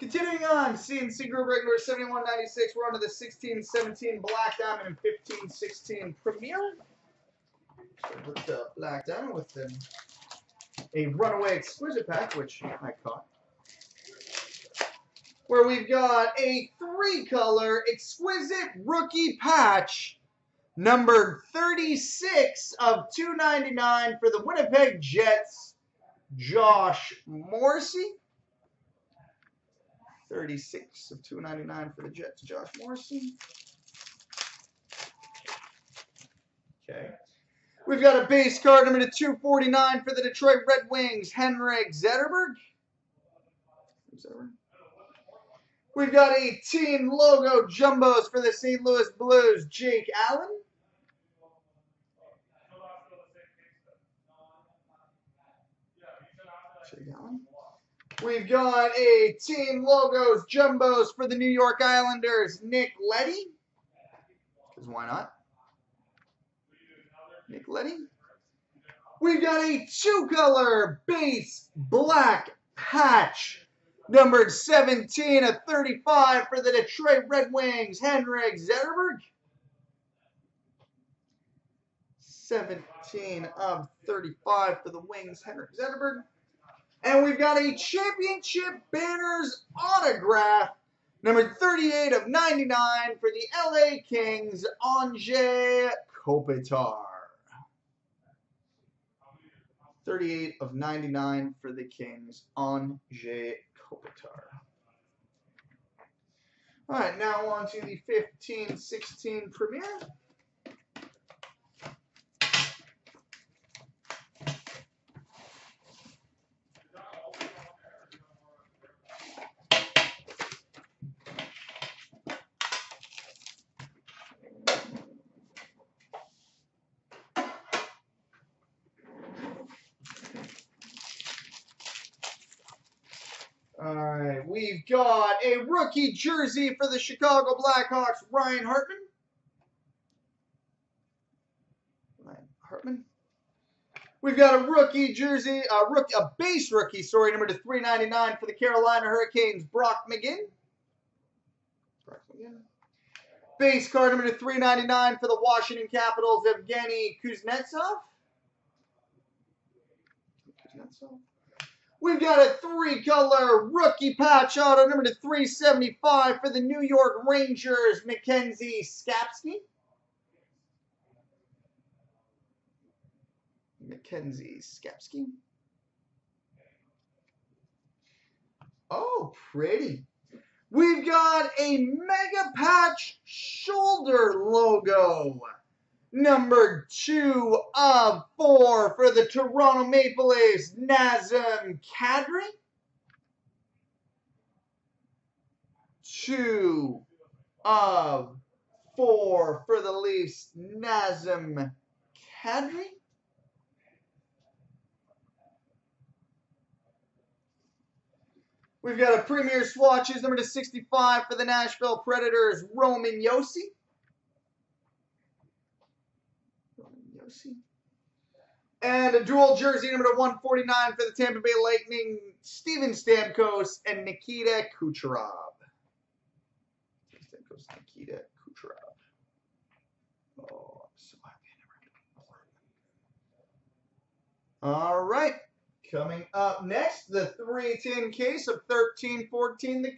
Continuing on, CNC Group regular 7196. We're on to the 1617 Black Diamond and 1516 Premier. With the Black Diamond with the, a Runaway Exquisite pack, which I caught. Where we've got a three color Exquisite Rookie Patch, numbered 36 of 299 for the Winnipeg Jets, Josh Morrissey. 36 of 299 for the Jets, Josh Morrissey. Okay. We've got a base card number to 249 for the Detroit Red Wings, Henrik Zetterberg. We've got a team logo jumbos for the St. Louis Blues, Jake Allen. Jake Allen. We've got a team logos jumbos for the New York Islanders, Nick Leddy. Because why not? Nick Leddy. We've got a two-color base black patch, numbered 17 of 35 for the Detroit Red Wings, Henrik Zetterberg. 17 of 35 for the Wings, Henrik Zetterberg. And we've got a championship banners autograph, number 38 of 99 for the LA Kings, Anze Kopitar. 38 of 99 for the Kings, Anze Kopitar. All right, now on to the 15-16 Premier. All right, we've got a rookie jersey for the Chicago Blackhawks, Ryan Hartman. Ryan Hartman. We've got a rookie jersey, a rookie, a base rookie, sorry, number to 399 for the Carolina Hurricanes, Brock McGinn. Brock McGinn. Base card number to 399 for the Washington Capitals, Evgeny Kuznetsov. Kuznetsov. We've got a three-color rookie patch auto, number to 375 for the New York Rangers, Mackenzie Skapski. Mackenzie Skapski. Oh, pretty. We've got a Mega Patch shoulder logo number two of four for the Toronto Maple Leafs, Nazem Kadri. Two of four for the Leafs, Nazem Kadri. We've got a Premier Swatches, number to 65 for the Nashville Predators, Roman And a dual jersey number to 149 for the Tampa Bay Lightning, Steven Stamkos and Nikita Kucherov. Stamkos, Nikita Kucherov. Oh, I'm so happy I never All right. Coming up next, the 310 case of 1314, the